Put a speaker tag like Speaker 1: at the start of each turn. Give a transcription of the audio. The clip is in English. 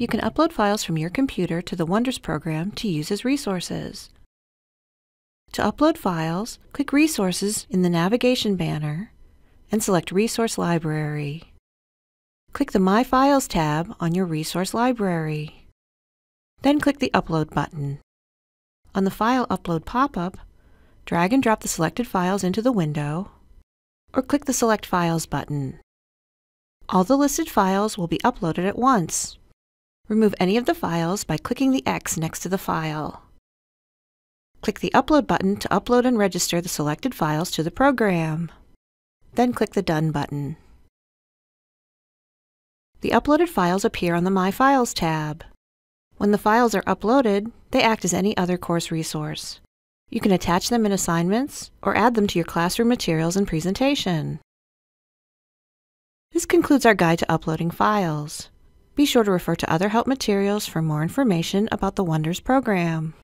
Speaker 1: you can upload files from your computer to the Wonders program to use as resources. To upload files, click Resources in the navigation banner and select Resource Library. Click the My Files tab on your resource library. Then click the Upload button. On the File Upload pop-up, drag and drop the selected files into the window, or click the Select Files button. All the listed files will be uploaded at once. Remove any of the files by clicking the X next to the file. Click the Upload button to upload and register the selected files to the program. Then click the Done button. The uploaded files appear on the My Files tab. When the files are uploaded, they act as any other course resource. You can attach them in assignments or add them to your classroom materials and presentation. This concludes our guide to uploading files. Be sure to refer to other help materials for more information about the Wonders program.